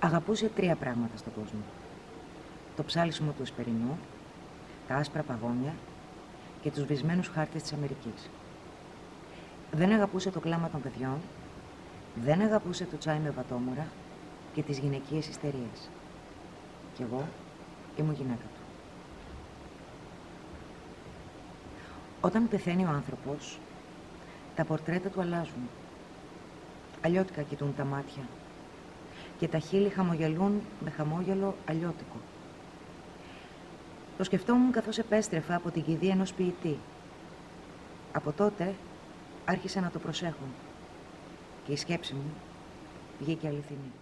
Αγαπούσε τρία πράγματα στον κόσμο. Το ψάλισιμο του εσπερινιού, τα άσπρα παγόνια και τους βυσμένους χάρτες της Αμερικής. Δεν αγαπούσε το κλάμα των παιδιών, δεν αγαπούσε το τσάι με βατόμουρα και τις γυναικείες ιστερίες. Κι εγώ ήμουν γυναίκα του. Όταν πεθαίνει ο άνθρωπος, τα πορτρέτα του αλλάζουν. Αλλιώτικα κοιτούν τα μάτια και τα χείλη χαμογελούν με χαμόγελο αλλιώτικο. Το σκεφτόμουν καθώς επέστρεφα από την κηδεία ενός ποιητή. Από τότε άρχισα να το προσέχω και η σκέψη μου βγήκε αληθινή.